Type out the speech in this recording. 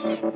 Ah!